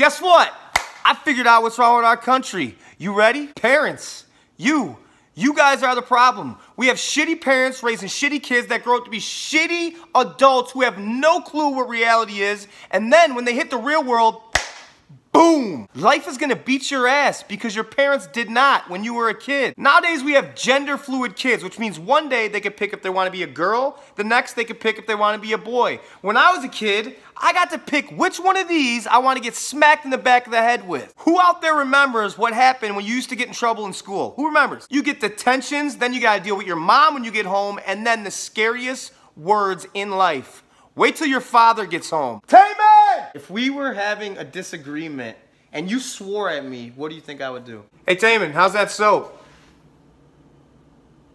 Guess what? I figured out what's wrong with our country. You ready? Parents, you, you guys are the problem. We have shitty parents raising shitty kids that grow up to be shitty adults who have no clue what reality is, and then when they hit the real world, Boom! Life is gonna beat your ass because your parents did not when you were a kid. Nowadays we have gender fluid kids, which means one day they could pick if they wanna be a girl, the next they could pick if they wanna be a boy. When I was a kid, I got to pick which one of these I wanna get smacked in the back of the head with. Who out there remembers what happened when you used to get in trouble in school? Who remembers? You get detentions, then you gotta deal with your mom when you get home, and then the scariest words in life. Wait till your father gets home. Tamon! If we were having a disagreement and you swore at me, what do you think I would do? Hey Tamon, how's that soap?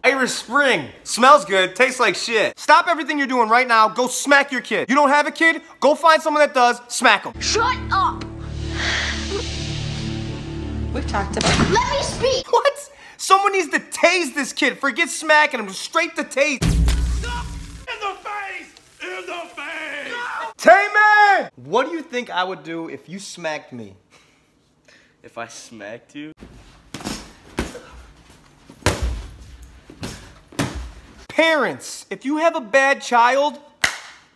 Irish Spring. Smells good, tastes like shit. Stop everything you're doing right now, go smack your kid. You don't have a kid? Go find someone that does, smack him. Shut up! We've talked about Let me speak! What? Someone needs to tase this kid. Forget smacking him, straight to tase. What do you think I would do if you smacked me? If I smacked you? Parents, if you have a bad child,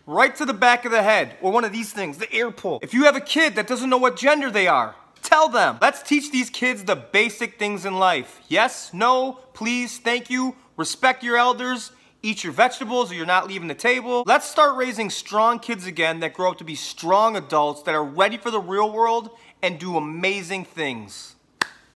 right to the back of the head, or one of these things, the air pull. If you have a kid that doesn't know what gender they are, tell them. Let's teach these kids the basic things in life. Yes, no, please, thank you, respect your elders, eat your vegetables or you're not leaving the table. Let's start raising strong kids again that grow up to be strong adults that are ready for the real world and do amazing things.